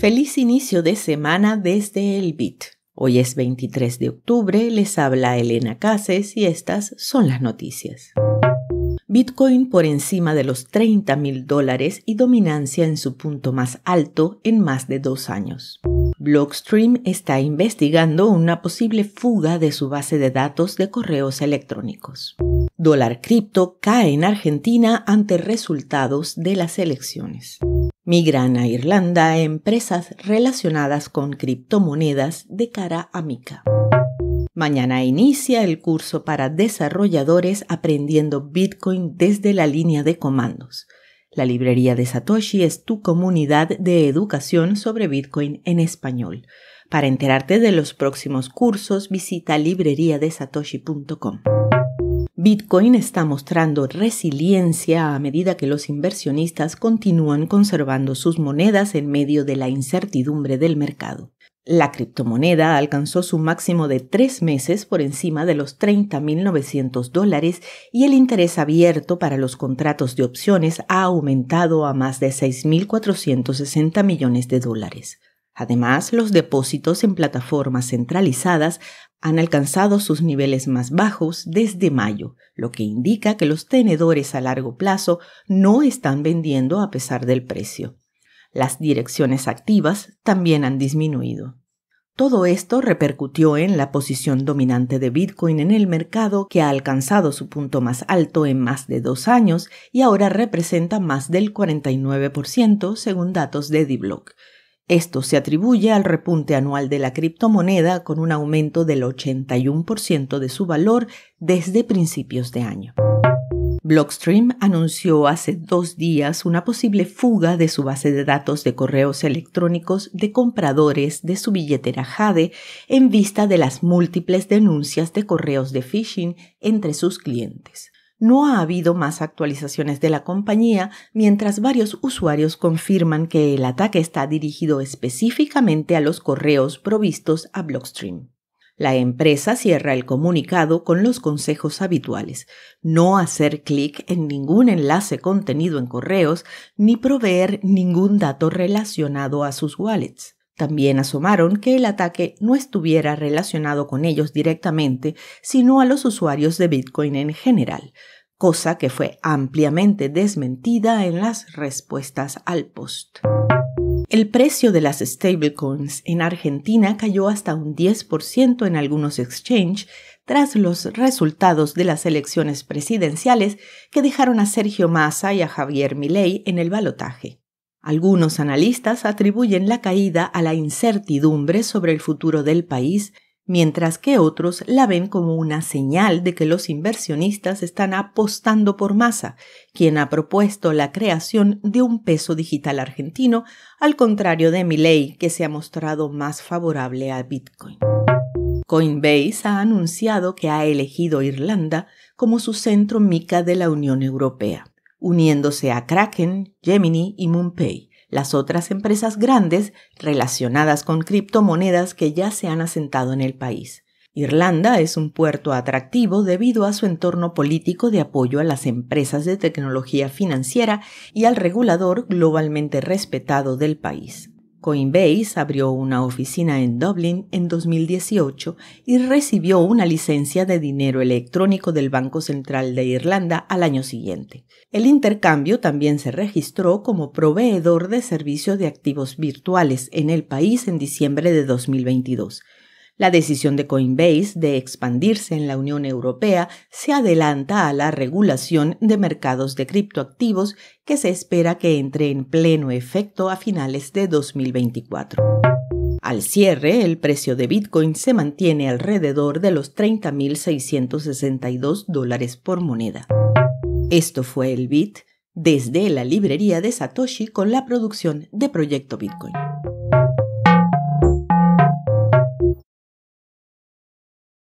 Feliz inicio de semana desde el BIT. Hoy es 23 de octubre, les habla Elena Cases y estas son las noticias. Bitcoin por encima de los 30 mil dólares y dominancia en su punto más alto en más de dos años. Blockstream está investigando una posible fuga de su base de datos de correos electrónicos. Dólar cripto cae en Argentina ante resultados de las elecciones. Migran a Irlanda empresas relacionadas con criptomonedas de cara a Mica. Mañana inicia el curso para desarrolladores aprendiendo Bitcoin desde la línea de comandos. La librería de Satoshi es tu comunidad de educación sobre Bitcoin en español. Para enterarte de los próximos cursos, visita libreriadesatoshi.com. Bitcoin está mostrando resiliencia a medida que los inversionistas continúan conservando sus monedas en medio de la incertidumbre del mercado. La criptomoneda alcanzó su máximo de tres meses por encima de los 30.900 dólares y el interés abierto para los contratos de opciones ha aumentado a más de 6.460 millones de dólares. Además, los depósitos en plataformas centralizadas han alcanzado sus niveles más bajos desde mayo, lo que indica que los tenedores a largo plazo no están vendiendo a pesar del precio. Las direcciones activas también han disminuido. Todo esto repercutió en la posición dominante de Bitcoin en el mercado que ha alcanzado su punto más alto en más de dos años y ahora representa más del 49% según datos de D-Block. Esto se atribuye al repunte anual de la criptomoneda con un aumento del 81% de su valor desde principios de año. Blockstream anunció hace dos días una posible fuga de su base de datos de correos electrónicos de compradores de su billetera Jade en vista de las múltiples denuncias de correos de phishing entre sus clientes no ha habido más actualizaciones de la compañía, mientras varios usuarios confirman que el ataque está dirigido específicamente a los correos provistos a Blockstream. La empresa cierra el comunicado con los consejos habituales, no hacer clic en ningún enlace contenido en correos ni proveer ningún dato relacionado a sus wallets. También asomaron que el ataque no estuviera relacionado con ellos directamente, sino a los usuarios de Bitcoin en general, cosa que fue ampliamente desmentida en las respuestas al post. El precio de las stablecoins en Argentina cayó hasta un 10% en algunos exchanges tras los resultados de las elecciones presidenciales que dejaron a Sergio Massa y a Javier Milei en el balotaje. Algunos analistas atribuyen la caída a la incertidumbre sobre el futuro del país, mientras que otros la ven como una señal de que los inversionistas están apostando por masa, quien ha propuesto la creación de un peso digital argentino, al contrario de Milei, que se ha mostrado más favorable a Bitcoin. Coinbase ha anunciado que ha elegido Irlanda como su centro mica de la Unión Europea uniéndose a Kraken, Gemini y MoonPay, las otras empresas grandes relacionadas con criptomonedas que ya se han asentado en el país. Irlanda es un puerto atractivo debido a su entorno político de apoyo a las empresas de tecnología financiera y al regulador globalmente respetado del país. Coinbase abrió una oficina en Dublín en 2018 y recibió una licencia de dinero electrónico del Banco Central de Irlanda al año siguiente. El intercambio también se registró como proveedor de servicio de activos virtuales en el país en diciembre de 2022 la decisión de Coinbase de expandirse en la Unión Europea se adelanta a la regulación de mercados de criptoactivos que se espera que entre en pleno efecto a finales de 2024. Al cierre, el precio de Bitcoin se mantiene alrededor de los 30.662 dólares por moneda. Esto fue el Bit desde la librería de Satoshi con la producción de Proyecto Bitcoin.